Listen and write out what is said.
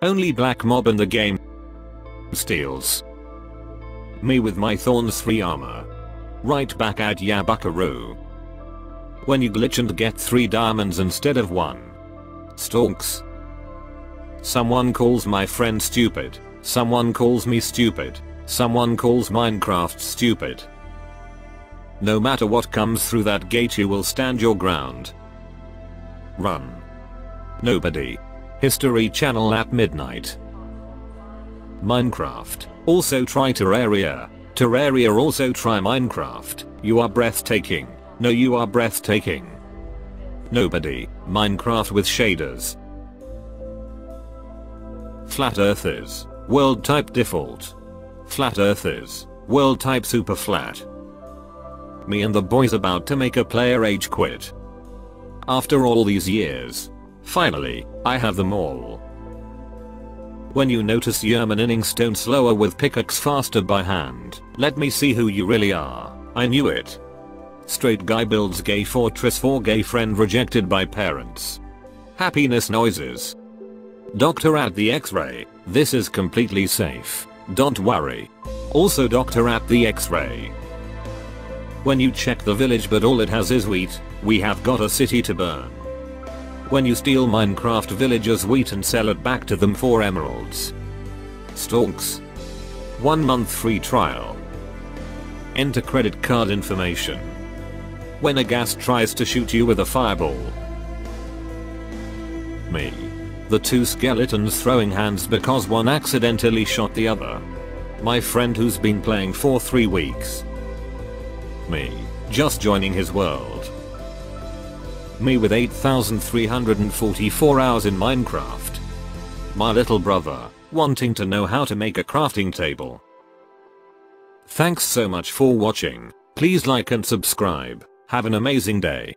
Only black mob in the game steals. Me with my thorns 3 armor. Right back at ya buckaroo. When you glitch and get 3 diamonds instead of 1. Stonks. Someone calls my friend stupid. Someone calls me stupid. Someone calls Minecraft stupid. No matter what comes through that gate you will stand your ground. Run. Nobody. History channel at midnight. Minecraft. Also try Terraria. Terraria also try Minecraft. You are breathtaking. No you are breathtaking. Nobody. Minecraft with shaders. Flat Earthers. World type default. Flat Earthers. World type super flat. Me and the boys about to make a player rage quit. After all these years. Finally, I have them all. When you notice you're mining stone slower with pickaxe faster by hand, let me see who you really are. I knew it. Straight guy builds gay fortress for gay friend rejected by parents. Happiness noises. Doctor at the x-ray, this is completely safe. Don't worry. Also doctor at the x-ray. When you check the village but all it has is wheat, we have got a city to burn. When you steal Minecraft villagers wheat and sell it back to them for emeralds. Stonks. 1 month free trial. Enter credit card information. When a ghast tries to shoot you with a fireball. Me. The two skeletons throwing hands because one accidentally shot the other. My friend who's been playing for 3 weeks. Me. Just joining his world. Me with 8344 hours in Minecraft. My little brother, wanting to know how to make a crafting table. Thanks so much for watching. Please like and subscribe. Have an amazing day.